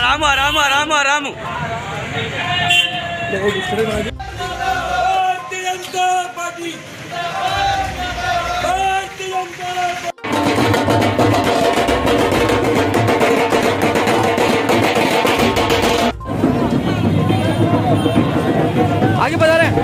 आराम आराम आराम आराम आगे बता रहे हैं।